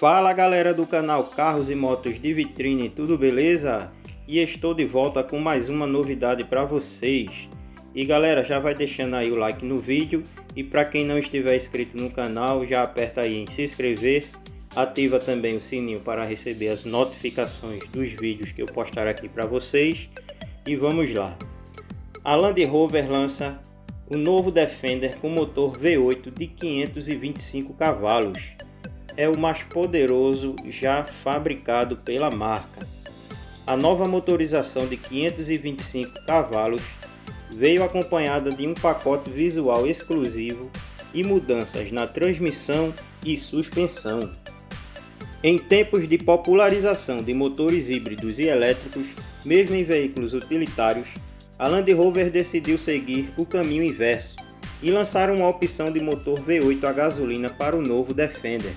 Fala galera do canal Carros e Motos de Vitrine, tudo beleza? E estou de volta com mais uma novidade para vocês. E galera, já vai deixando aí o like no vídeo e para quem não estiver inscrito no canal, já aperta aí em se inscrever, ativa também o sininho para receber as notificações dos vídeos que eu postar aqui para vocês. E vamos lá. A Land Rover lança o novo Defender com motor V8 de 525 cavalos. É o mais poderoso já fabricado pela marca. A nova motorização de 525 cavalos veio acompanhada de um pacote visual exclusivo e mudanças na transmissão e suspensão. Em tempos de popularização de motores híbridos e elétricos, mesmo em veículos utilitários, a Land Rover decidiu seguir o caminho inverso e lançar uma opção de motor V8 a gasolina para o novo Defender,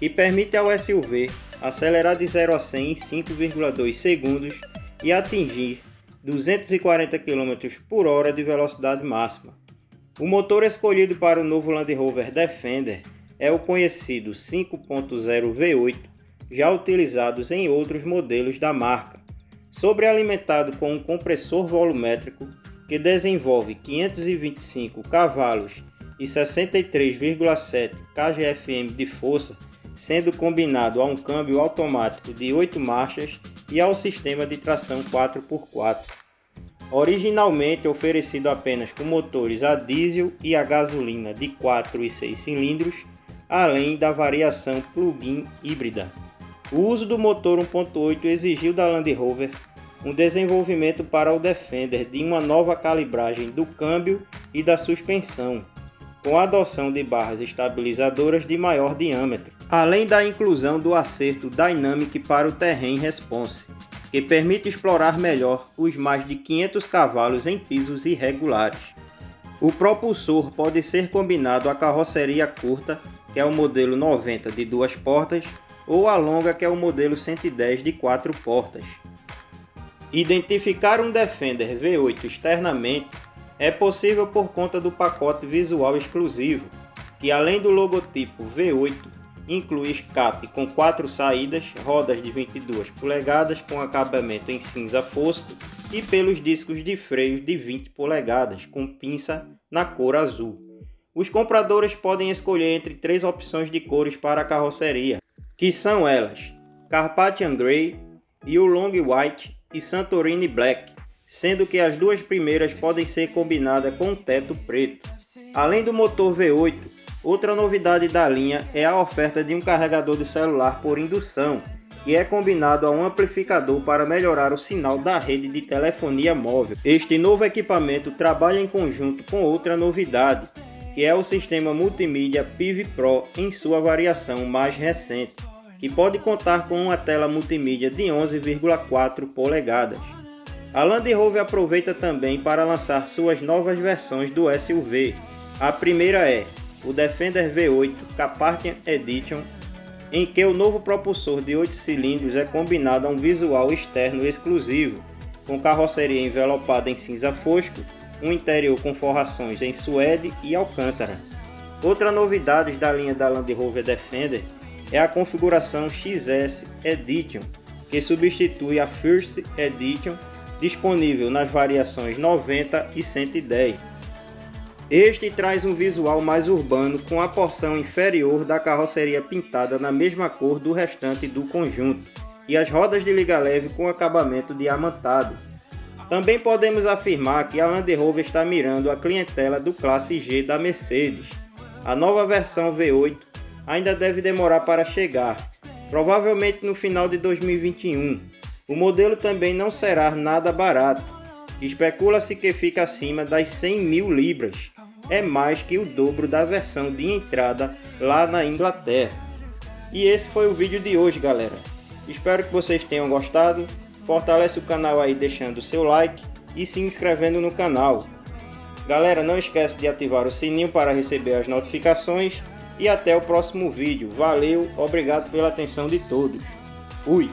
que permite ao SUV acelerar de 0 a 100 em 5,2 segundos e atingir 240 km por hora de velocidade máxima. O motor escolhido para o novo Land Rover Defender é o conhecido 5.0 V8, já utilizados em outros modelos da marca sobrealimentado com um compressor volumétrico que desenvolve 525 cavalos e 63,7 kgfm de força, sendo combinado a um câmbio automático de 8 marchas e ao sistema de tração 4x4. Originalmente oferecido apenas com motores a diesel e a gasolina de 4 e 6 cilindros, além da variação plug-in híbrida. O uso do motor 1.8 exigiu da Land Rover um desenvolvimento para o Defender de uma nova calibragem do câmbio e da suspensão, com a adoção de barras estabilizadoras de maior diâmetro, além da inclusão do acerto Dynamic para o Terrain Response, que permite explorar melhor os mais de 500 cavalos em pisos irregulares. O propulsor pode ser combinado à carroceria curta, que é o modelo 90 de duas portas, ou a longa que é o modelo 110 de 4 portas. Identificar um Defender V8 externamente é possível por conta do pacote visual exclusivo, que além do logotipo V8, inclui escape com quatro saídas, rodas de 22 polegadas com acabamento em cinza fosco e pelos discos de freios de 20 polegadas com pinça na cor azul. Os compradores podem escolher entre três opções de cores para a carroceria, que são elas: Carpathian Grey, Long White e Santorini Black, sendo que as duas primeiras podem ser combinadas com teto preto. Além do motor V8, outra novidade da linha é a oferta de um carregador de celular por indução, que é combinado a um amplificador para melhorar o sinal da rede de telefonia móvel. Este novo equipamento trabalha em conjunto com outra novidade, que é o sistema multimídia PIV Pro em sua variação mais recente que pode contar com uma tela multimídia de 11,4 polegadas. A Land Rover aproveita também para lançar suas novas versões do SUV. A primeira é o Defender V8 Carpathian Edition, em que o novo propulsor de 8 cilindros é combinado a um visual externo exclusivo, com carroceria envelopada em cinza fosco, um interior com forrações em suede e alcântara. Outra novidade da linha da Land Rover Defender é a configuração XS Edition, que substitui a First Edition disponível nas variações 90 e 110. Este traz um visual mais urbano com a porção inferior da carroceria pintada na mesma cor do restante do conjunto e as rodas de liga leve com acabamento diamantado. Também podemos afirmar que a Land Rover está mirando a clientela do classe G da Mercedes. A nova versão V8 ainda deve demorar para chegar, provavelmente no final de 2021. O modelo também não será nada barato. Especula-se que fica acima das 100 mil libras. É mais que o dobro da versão de entrada lá na Inglaterra. E esse foi o vídeo de hoje, galera. Espero que vocês tenham gostado. Fortalece o canal aí deixando o seu like e se inscrevendo no canal. Galera, não esquece de ativar o sininho para receber as notificações e até o próximo vídeo. Valeu, obrigado pela atenção de todos. Fui!